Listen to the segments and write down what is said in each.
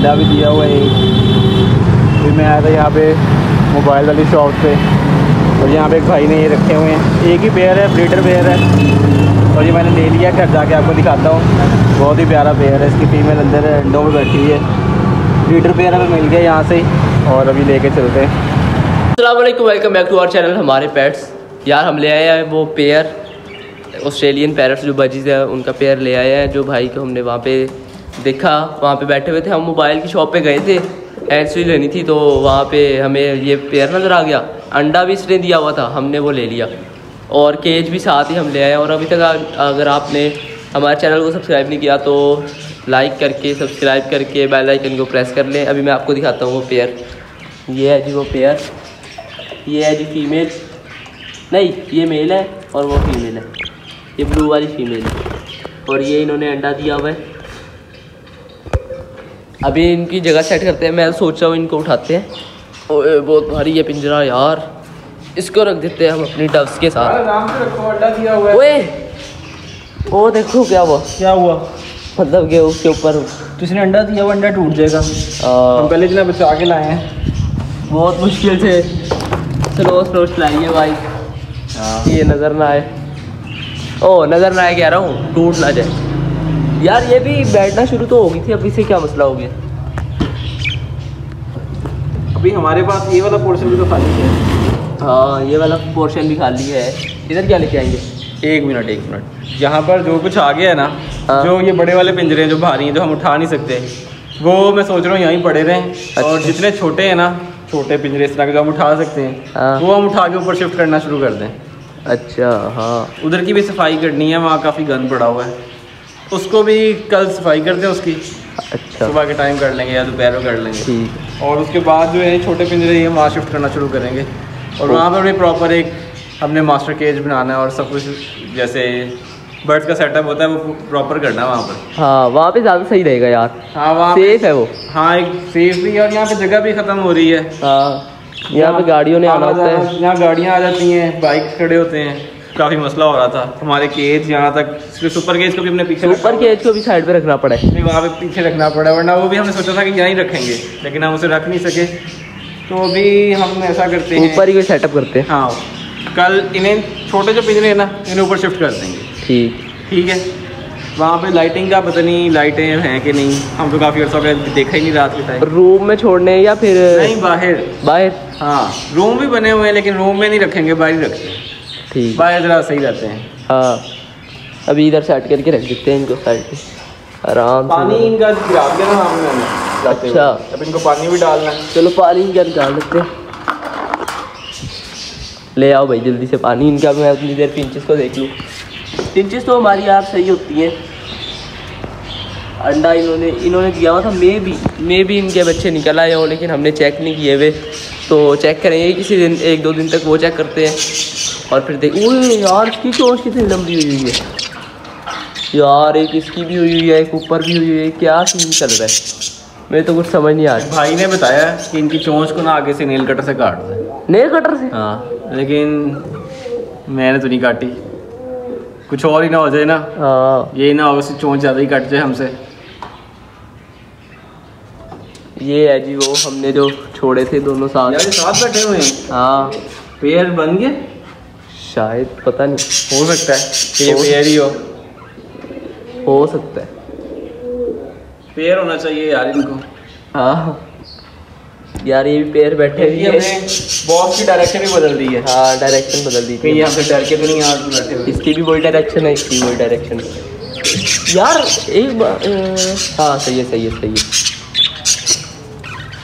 अंडा भी दिया हुआ है फिर मैं आया था यहाँ पे मोबाइल वाली शॉप पे। और यहाँ पे एक भाई ने ये रखे हुए हैं। एक ही पेयर है ब्रीडर पेयर है। और ये मैंने ले लिया, घर जाके आपको दिखाता हूँ। बहुत ही प्यारा पेयर है। इसकी फीमेल अंदर अंडों में बैठी है। ब्रीडर पेयर हमें मिल गया यहाँ से। और अभी लेके चलते हैं। Aslam welcome back to our channel हमारे पेट्स यार, हम ले आए हैं वो पेयर ऑस्ट्रेलियन पैरट्स जो बजीज है, उनका पेयर ले आए हैं, जो भाई को हमने वहाँ पे देखा, वहाँ पे बैठे हुए थे। हम मोबाइल की शॉप पे गए थे हैंड्सफ्री लेनी थी तो वहाँ पे हमें ये पेयर नज़र आ गया। अंडा भी इसने दिया हुआ था, हमने वो ले लिया। और केज भी साथ ही हम ले आए और अभी तक अगर आपने हमारे चैनल को सब्सक्राइब नहीं किया तो लाइक करके, सब्सक्राइब करके, बेल आइकन को प्रेस कर लें। अभी मैं आपको दिखाता हूँ वो पेयर। ये है जी वो पेयर। ये है जी फीमेल। नहीं, ये मेल है और वो फीमेल है। ये ब्लू वाली फीमेल है। और ये इन्होंने अंडा दिया हुआ है। अभी इनकी जगह सेट करते हैं मैं सोच रहा हूँ इनको उठाते हैं। ओए बहुत भारी है पिंजरा यार। इसको रख देते हैं हम अपनी डब्स के साथ। ओए ओ देखो क्या हुआ। क्या हुआ? मतलब कि उसके ऊपर। इसने अंडा दिया हुआ अंडा टूट जाएगा। हम पहले इतना बचा के लाए हैं। बहुत मुश्किल से। स्लो स्लो चलाइए भाई। ये नज़र ना आए। ओ नज़र ना आए कह रहा हूँ टूट ना जाए। यार ये भी बैठना शुरू तो हो गई थी अब इसे क्या मसला हो गया अभी हमारे पास ये वाला पोर्शन भी तो खाली है हाँ ये वाला पोर्शन भी खाली है इधर क्या लेके आएँगे एक मिनट एक मिनट यहाँ पर जो कुछ आ गया है ना हाँ। जो ये बड़े वाले पिंजरे हैं जो भारी हैं जो हम उठा नहीं सकते वो मैं सोच रहा हूँ यहीं पड़े रहें अच्छा। और। जितने छोटे हैं ना छोटे पिंजरे इस तरह के जो हम उठा सकते हैं हाँ। वो हम उठा के ऊपर शिफ्ट करना शुरू कर दें अच्छा हाँ उधर की भी सफ़ाई करनी है वहाँ काफ़ी गंद पड़ा हुआ है उसको भी कल सफ़ाई कर दें उसकी। अच्छा। सुबह के टाइम कर लेंगे या दोपहर में कर लेंगे। और उसके बाद जो है छोटे पिंजरे ये वहाँ शिफ्ट करना शुरू करेंगे। और वहाँ पर भी प्रॉपर एक हमने मास्टर केज बनाना है और सब कुछ जैसे बर्ड्स का सेटअप होता है वो प्रॉपर करना है वहाँ पर। हाँ वहाँ पे ज़्यादा सही रहेगा यार। हाँ वहाँ सेफ़ है वो। हाँ एक सेफ़ भी है और यहाँ पे जगह भी ख़त्म हो रही है। हाँ यहाँ पे गाड़ियों ने आना होता है। यहाँ गाड़ियाँ आ जाती हैं बाइक खड़े होते हैं। काफ़ी मसला हो रहा था। हमारे केज यहाँ तक सुपर केज को भी हमने पीछे ऊपर केज को भी साइड पे रखना पड़ा है। नहीं वहाँ पे पीछे रखना पड़ा वरना वो भी हमने सोचा था कि यहीं रखेंगे लेकिन हम उसे रख नहीं सके। तो अभी हम ऐसा करते हैं। ऊपर ही कोई सेटअप करते हैं। हाँ कल इन्हें छोटे जो पिंजरे हैं ना इन्हें ऊपर शिफ्ट कर देंगे। ठीक। ठीक है? वहाँ पे लाइटिंग का पता नहीं लाइटें हैं कि नहीं। हम तो काफ़ी अर्सा हो गया देखा ही नहीं रात के टाइम रूम में छोड़ने या फिर नहीं बाहर। बाहर? हाँ रूम भी बने हुए हैं लेकिन रूम में नहीं रखेंगे बाहर ही रखते हैं ठीक बाहर ज़रा सही रहते हैं। हाँ। अभी इधर सेट करके रख देते हैं इनको साइड पे। आराम से पानी इनका। गिरा दिया ना हमने। अच्छा। अब इनको पानी भी डालना है। चलो पानी इनका निकाल लेते हैं। ले आओ भाई जल्दी से पानी इनका मैं उतनी देर पिंचेस को देख लूँ। पिंचेस तो हमारी यार सही होती हैं। अंडा इन्होंने इन्होंने दिया हुआ था मे भी मे भी इनके बच्चे निकल आए हों लेकिन हमने चेक नहीं किए हुए। तो चेक करेंगे किसी दिन एक दो दिन तक वो चेक करते हैं। और फिर देख ओए यार इसकी चोंच कितनी लंबी हुई हुई है? यार एक इसकी भी हुई हुई है एक ऊपर भी हुई हुई है क्या सीन चल रहा है? मेरे तो कुछ समझ नहीं आ रहा। भाई ने बताया कि इनकी चोंच को ना आगे से नेल कटर से काट दें। नेल कटर से? हाँ लेकिन मैंने तो नहीं काटी। कुछ और ही ना हो जाए ना। हाँ। यही ना हो चोंच ज़्यादा ही कट जाए हमसे। ये है जी वो हमने जो छोड़े थे दोनों साथ। यार साथ बैठे हुए हैं। हाँ। पेयर बन गए? शायद पता नहीं हो सकता है ये हो- पेयर ही हो। हो। सकता है। पेयर होना चाहिए यार इनको। हाँ। यार ये भी पैर बैठे हुए हैं। बॉस की डायरेक्शन भी बदल दी है। हाँ डायरेक्शन बदल दी कि थी ये हमसे डर के तो नहीं यहाँ पे बैठे हुए। इसकी भी वही डायरेक्शन है इसकी वही डायरेक्शन यार एक बा- अ, हाँ सही है सही है सही है।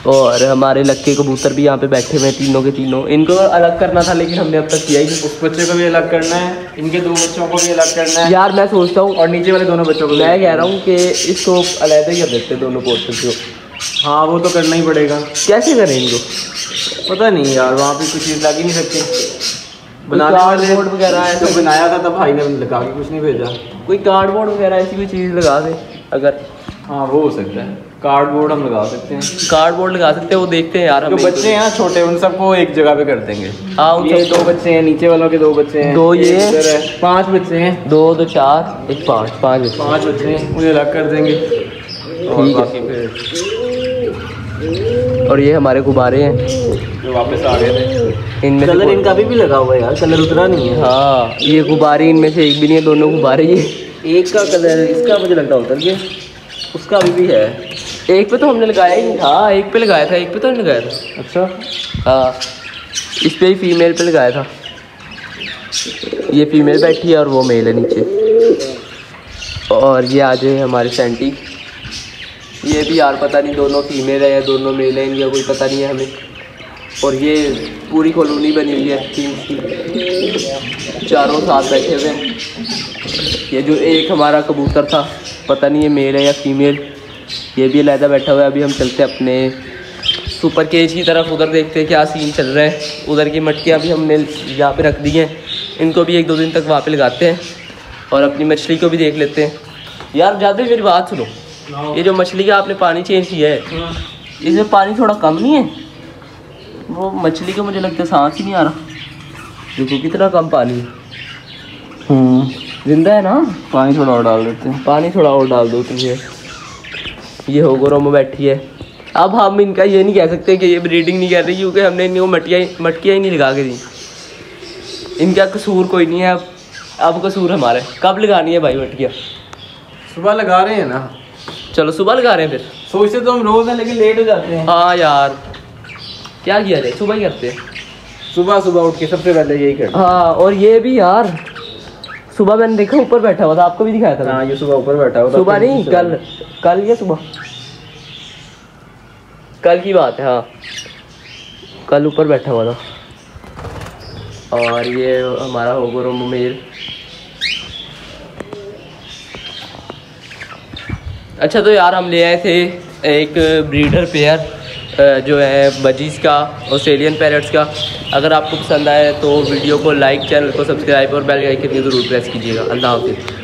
और हमारे लक्के कबूतर भी यहाँ पे बैठे हुए हैं तीनों के तीनों। इनको अलग करना था लेकिन हमने अब तक किया ही उस बच्चे को भी अलग करना है इनके दो बच्चों को भी अलग करना है। यार मैं सोचता हूँ और नीचे वाले दोनों बच्चों को मैं कह रहा हूँ कि इसको अलहदा ही कर देते दोनों पोस्टर को। हाँ वो तो करना ही पड़ेगा। कैसे करें इनको? पता नहीं यार वहाँ पे कुछ चीज़ लग ही नहीं सकती। बनाने वाले वगैरह है तो बनाया था तब भाई ने लगा के कुछ नहीं भेजा। कोई कार्डबोर्ड वगैरह ऐसी कोई चीज़ लगा दे अगर हाँ वो हो सकता है। कार्डबोर्ड हम लगा सकते हैं। कार्डबोर्ड लगा सकते हैं वो देखते हैं यार जो बच्चे हैं छोटे उन सबको एक जगह पे कर देंगे। हाँ ये दो बच्चे हैं नीचे वालों के दो बच्चे हैं। दो ये- है। पाँच बच्चे हैं। दो दो चार एक पाँच पाँच बच्चे। पाँच बच्चे हैं उन्हें अलग कर देंगे। और ठीक है। और ये हमारे गुब्बारे हैं। जो वापस आ गए थे। इनमें कलर इनका अभी भी लगा हुआ है यार कलर उतरा नहीं है। हाँ ये गुब्बारे इनमें से एक भी नहीं है दोनों गुब्बारे ये एक का कलर इसका मुझे लगता है उतर गया। उसका अभी भी है। एक पे तो हमने लगाया ही नहीं था। एक पे लगाया था एक पे तो नहीं लगाया था। अच्छा। हाँ इस पे ही फीमेल पे लगाया था। ये फीमेल बैठी है और वो मेल है नीचे। और ये आज है हमारी सेंटी ये भी यार पता नहीं दोनों फीमेल है या दोनों मेल हैं इनका कोई पता नहीं है हमें। और ये पूरी कॉलोनी बनी हुई है तीन की चारों साथ बैठे हुए हैं। ये जो एक हमारा कबूतर था। पता नहीं ये मेल है या फीमेल ये भी अलहदा बैठा हुआ है अभी हम चलते हैं अपने सुपर केज की तरफ़ उधर देखते हैं क्या सीन चल रहा है। उधर की मटकियाँ भी हमने यहाँ पे रख दी हैं इनको भी एक दो दिन तक वहाँ पे लगाते हैं और अपनी मछली को भी देख लेते हैं। यार ज़्यादा मेरी बात सुनो। ये जो मछली का आपने पानी चेंज किया है। इसमें पानी थोड़ा कम नहीं है? वो मछली को मुझे लगता है सांस ही नहीं आ रहा। देखो कितना कम पानी है। ज़िंदा है ना? पानी थोड़ा और डाल देते हैं। पानी थोड़ा और डाल दो तुम ये। ये हो गोरोमो बैठी है। अब हम इनका ये नहीं कह सकते कि ये ब्रीडिंग नहीं कर रही क्योंकि हमने इनको मटिया मटकियाँ ही नहीं लगा के दी। इनका कसूर कोई नहीं है। अब अब कसूर हमारा। है कब लगानी है भाई मटकियाँ? सुबह लगा रहे हैं ना। चलो सुबह लगा रहे हैं फिर। सोचते तो हम रोज हैं लेकिन लेट हो जाते हैं। हाँ यार। क्या किया जाए? सुबह ही करते हैं। सुबह सुबह उठ के सबसे पहले यही करते हाँ और ये भी यार सुबह मैंने देखा ऊपर बैठा हुआ था आपको भी दिखाया था हाँ ये सुबह ऊपर बैठा हुआ था सुबह नहीं कल कल या सुबह? कल की बात है हाँ। कल ऊपर बैठा हुआ था। और ये हमारा होगोरो मेल अच्छा तो यार हम ले आए थे एक ब्रीडर पेयर जो है बजीज का, ऑस्ट्रेलियन पैरट्स का। अगर आपको पसंद आए तो वीडियो को लाइक, चैनल को सब्सक्राइब और बेल आइकन की ज़रूर प्रेस कीजिएगा। अल्लाह हाफिज़।